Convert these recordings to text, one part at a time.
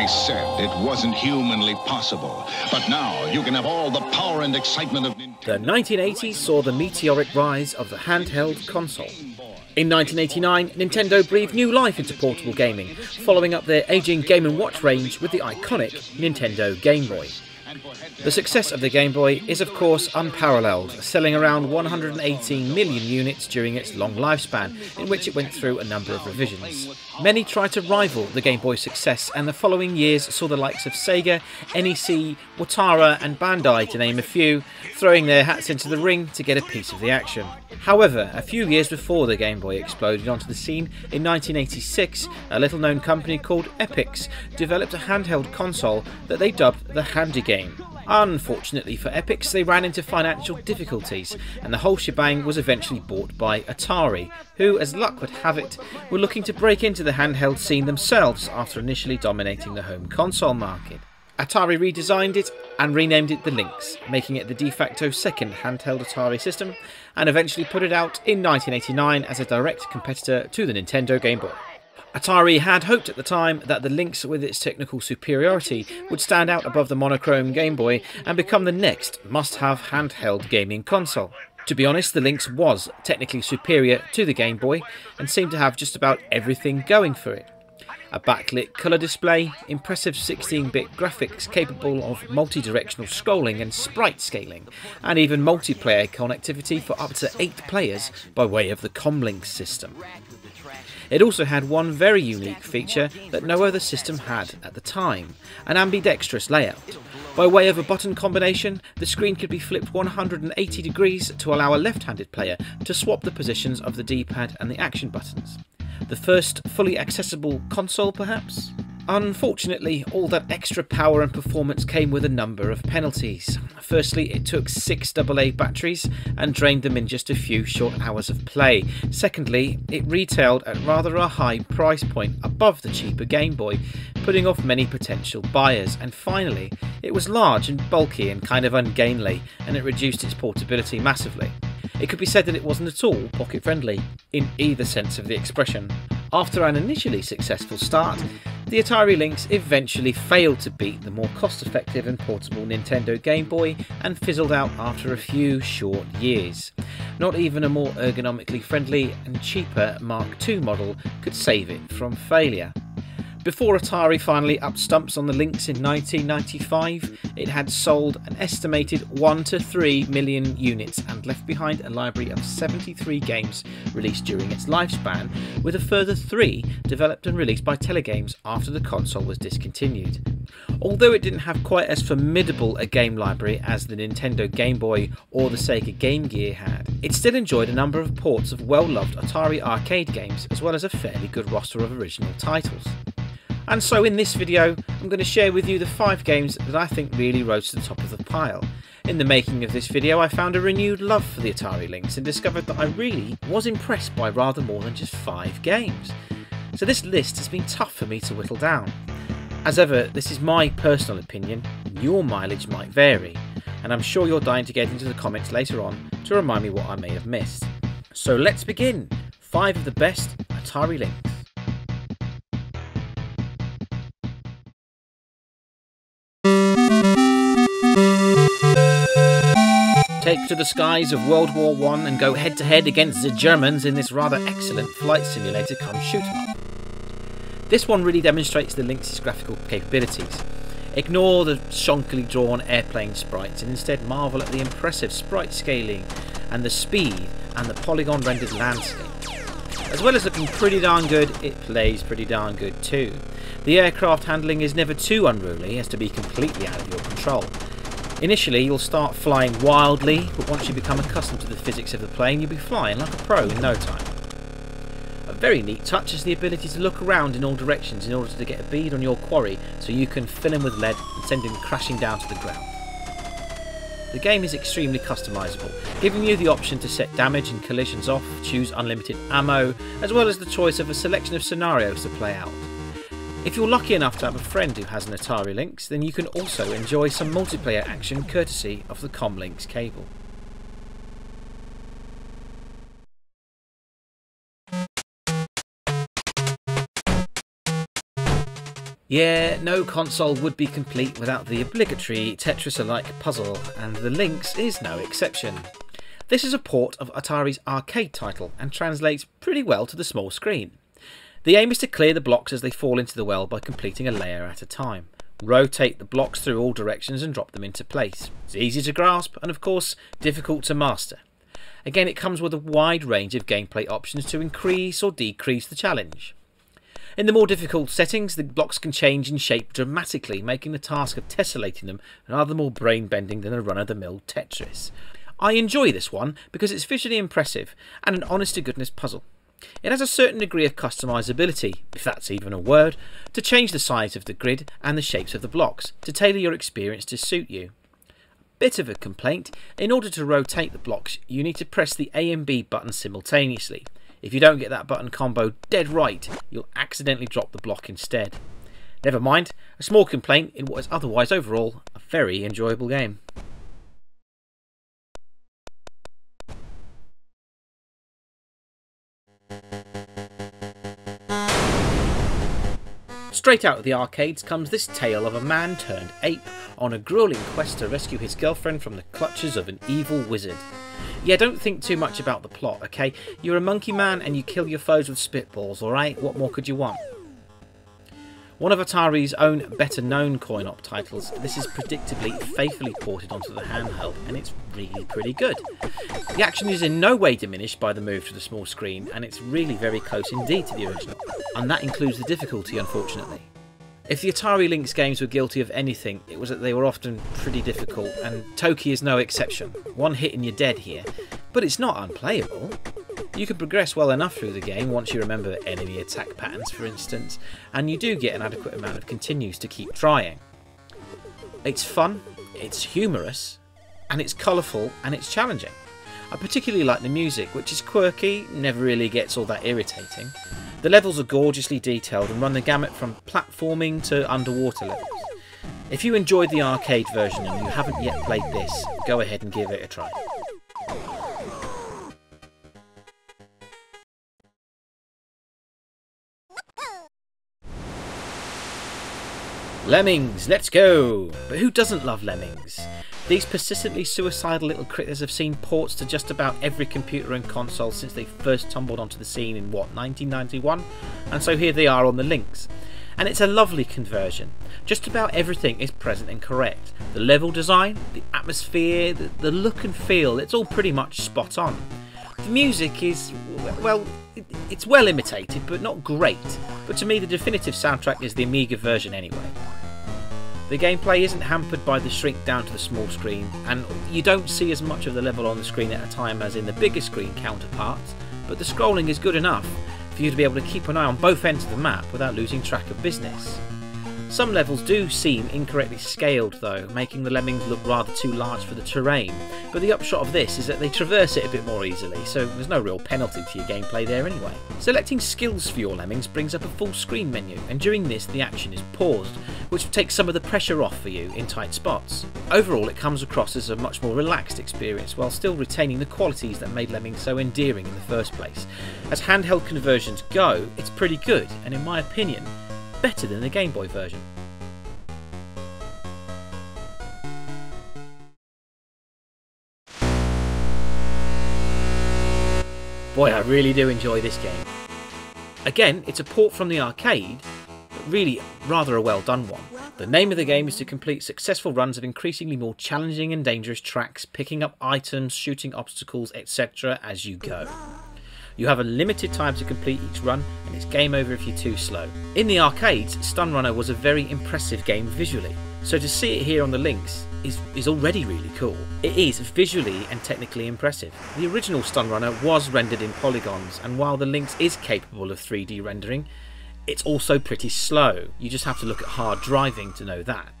They said it wasn't humanly possible. But now you can have all the power and excitement of Nintendo. The 1980s saw the meteoric rise of the handheld console. In 1989, Nintendo breathed new life into portable gaming, following up their aging Game & Watch range with the iconic Nintendo Game Boy. The success of the Game Boy is of course unparalleled, selling around 118 million units during its long lifespan, in which it went through a number of revisions. Many tried to rival the Game Boy's success, and the following years saw the likes of Sega, NEC, Watara, and Bandai, to name a few, throwing their hats into the ring to get a piece of the action. However, a few years before the Game Boy exploded onto the scene, in 1986, a little known company called Epyx developed a handheld console that they dubbed the Handy Game. Unfortunately for Epyx, they ran into financial difficulties, and the whole shebang was eventually bought by Atari, who, as luck would have it, were looking to break into the handheld scene themselves after initially dominating the home console market. Atari redesigned it and renamed it the Lynx, making it the de facto second handheld Atari system, and eventually put it out in 1989 as a direct competitor to the Nintendo Game Boy. Atari had hoped at the time that the Lynx, with its technical superiority, would stand out above the monochrome Game Boy and become the next must have handheld gaming console. To be honest, the Lynx was technically superior to the Game Boy and seemed to have just about everything going for it. A backlit colour display, impressive 16 bit graphics capable of multi directional scrolling and sprite scaling, and even multiplayer connectivity for up to 8 players by way of the ComLynx system. It also had one very unique feature that no other system had at the time an ambidextrous layout. By way of a button combination, the screen could be flipped 180 degrees to allow a left handed player to swap the positions of the D pad and the action buttons. The first fully accessible console, perhaps? Unfortunately, all that extra power and performance came with a number of penalties. Firstly, it took six AA batteries and drained them in just a few short hours of play. Secondly, it retailed at rather a high price point above the cheaper Game Boy, putting off many potential buyers. And finally, it was large and bulky and kind of ungainly, and it reduced its portability massively. It could be said that it wasn't at all pocket friendly, in either sense of the expression. After an initially successful start, the Atari Lynx eventually failed to beat the more cost effective and portable Nintendo Game Boy and fizzled out after a few short years. Not even a more ergonomically friendly and cheaper Mark II model could save it from failure. Before Atari finally upped stumps on the Lynx in 1995, it had sold an estimated 1 to 3 million units and left behind a library of 73 games released during its lifespan, with a further 3 developed and released by Telegames after the console was discontinued. Although it didn't have quite as formidable a game library as the Nintendo Game Boy or the Sega Game Gear had, it still enjoyed a number of ports of well loved Atari arcade games as well as a fairly good roster of original titles. And so in this video, I'm going to share with you the 5 games that I think really rose to the top of the pile. In the making of this video, I found a renewed love for the Atari Lynx and discovered that I really was impressed by rather more than just 5 games. So this list has been tough for me to whittle down. As ever, this is my personal opinion, your mileage might vary, and I'm sure you're dying to get into the comments later on to remind me what I may have missed. So let's begin! 5 of the best Atari Lynx. Take to the skies of World War I and go head to head against the Germans in this rather excellent flight simulator come shoot 'em up. This one really demonstrates the Lynx's graphical capabilities. Ignore the shonkily drawn airplane sprites and instead marvel at the impressive sprite scaling and the speed and the polygon rendered landscape. As well as looking pretty darn good, it plays pretty darn good too. The aircraft handling is never too unruly as to be completely out of your control, Initially, you'll start flying wildly, but once you become accustomed to the physics of the plane, you'll be flying like a pro in no time. A very neat touch is the ability to look around in all directions in order to get a bead on your quarry so you can fill him with lead and send him crashing down to the ground. The game is extremely customisable, giving you the option to set damage and collisions off, choose unlimited ammo, as well as the choice of a selection of scenarios to play out. If you're lucky enough to have a friend who has an Atari Lynx, then you can also enjoy some multiplayer action courtesy of the ComLynx cable. Yeah, no console would be complete without the obligatory Tetris-alike puzzle, and the Lynx is no exception. This is a port of Atari's arcade title and translates pretty well to the small screen. The aim is to clear the blocks as they fall into the well by completing a layer at a time. Rotate the blocks through all directions and drop them into place. It's easy to grasp and of course difficult to master. Again it comes with a wide range of gameplay options to increase or decrease the challenge. In the more difficult settings, the blocks can change in shape dramatically, making the task of tessellating them rather more brain-bending than a run-of-the-mill Tetris. I enjoy this one because it's visually impressive and an honest-to-goodness puzzle. It has a certain degree of customizability, if that's even a word, to change the size of the grid and the shapes of the blocks, to tailor your experience to suit you. Bit of a complaint, in order to rotate the blocks you need to press the A and B button simultaneously. If you don't get that button combo dead right, you'll accidentally drop the block instead. Never mind, a small complaint in what is otherwise overall a very enjoyable game. Straight out of the arcades comes this tale of a man turned ape on a grueling quest to rescue his girlfriend from the clutches of an evil wizard. Yeah, don't think too much about the plot, okay? You're a monkey man and you kill your foes with spitballs, alright? What more could you want? One of Atari's own better known coin op titles, this is predictably faithfully ported onto the handheld and it's really pretty good. The action is in no way diminished by the move to the small screen and it's really very close indeed to the original, and that includes the difficulty unfortunately. If the Atari Lynx games were guilty of anything, it was that they were often pretty difficult, and Toki is no exception. One hit and you're dead here, but it's not unplayable. You can progress well enough through the game once you remember enemy attack patterns for instance, and you do get an adequate amount of continues to keep trying. It's fun, it's humorous, and it's colourful and it's challenging. I particularly like the music, which is quirky, never really gets all that irritating. The levels are gorgeously detailed and run the gamut from platforming to underwater levels. If you enjoyed the arcade version and you haven't yet played this, go ahead and give it a try. Lemmings, let's go! But who doesn't love lemmings? These persistently suicidal little critters have seen ports to just about every computer and console since they first tumbled onto the scene in what, 1991? And so here they are on the Lynx. And it's a lovely conversion. Just about everything is present and correct. The level design, the atmosphere, the, the look and feel, it's all pretty much spot on. The music is, well, it's well imitated, but not great. But to me, the definitive soundtrack is the Amiga version anyway. The gameplay isn't hampered by the shrink down to the small screen, and you don't see as much of the level on the screen at a time as in the bigger screen counterparts, but the scrolling is good enough for you to be able to keep an eye on both ends of the map without losing track of business. Some levels do seem incorrectly scaled though, making the lemmings look rather too large for the terrain, but the upshot of this is that they traverse it a bit more easily, so there's no real penalty to your gameplay there anyway. Selecting skills for your lemmings brings up a full screen menu, and during this the action is paused, which takes some of the pressure off for you in tight spots. Overall it comes across as a much more relaxed experience while still retaining the qualities that made lemmings so endearing in the first place. As handheld conversions go, it's pretty good, and in my opinion, better than the Game Boy version. Boy, I really do enjoy this game. Again, it's a port from the arcade, but really rather a well done one. The name of the game is to complete successful runs of increasingly more challenging and dangerous tracks, picking up items, shooting obstacles, etc. as you go. You have a limited time to complete each run, and it's game over if you're too slow. In the arcades, Stun Runner was a very impressive game visually, so to see it here on the Lynx is, is already really cool. It is visually and technically impressive. The original Stun Runner was rendered in polygons, and while the Lynx is capable of 3D rendering, it's also pretty slow. You just have to look at Hard Drivin' to know that.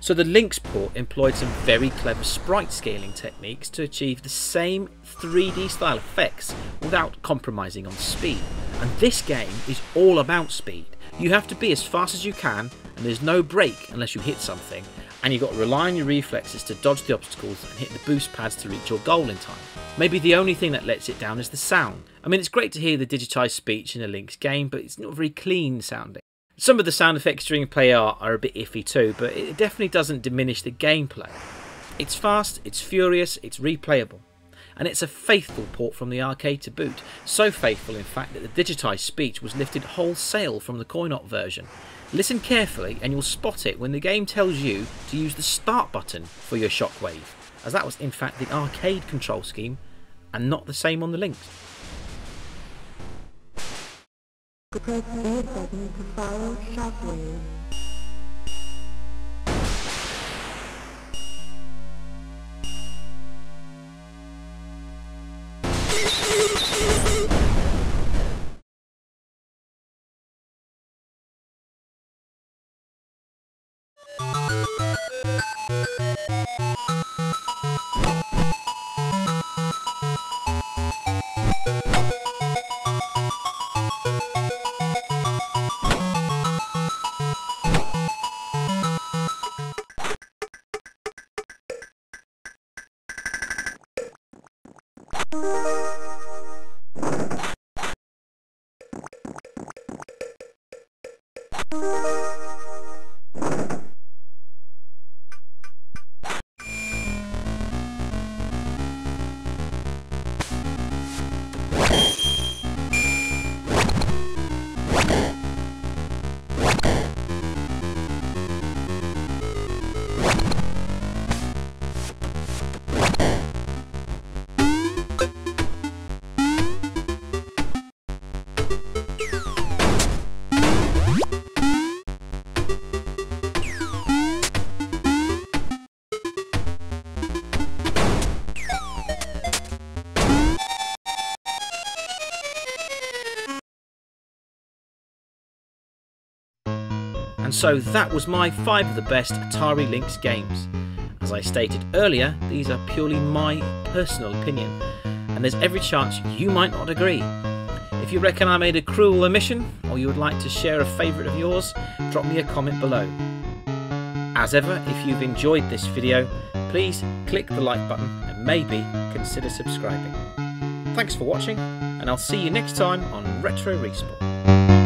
So the Lynx port employed some very clever sprite scaling techniques to achieve the same 3D style effects without compromising on speed. And this game is all about speed. You have to be as fast as you can and there's no break unless you hit something and you've got to rely on your reflexes to dodge the obstacles and hit the boost pads to reach your goal in time. Maybe the only thing that lets it down is the sound. I mean it's great to hear the digitised speech in a Lynx game but it's not very clean sounding. Some of the sound effects during play are, are a bit iffy too, but it definitely doesn't diminish the gameplay. It's fast, it's furious, it's replayable. And it's a faithful port from the arcade to boot. So faithful, in fact, that the digitised speech was lifted wholesale from the coin-op version. Listen carefully and you'll spot it when the game tells you to use the start button for your shockwave, as that was in fact the arcade control scheme and not the same on the Lynx. Press A button to follow shockwave. Música so that was my 5 of the best Atari Lynx games. As I stated earlier, these are purely my personal opinion, and there's every chance you might not agree. If you reckon I made a cruel omission, or you would like to share a favourite of yours, drop me a comment below. As ever, if you've enjoyed this video, please click the like button and maybe consider subscribing. Thanks for watching, and I'll see you next time on Retro Respawn.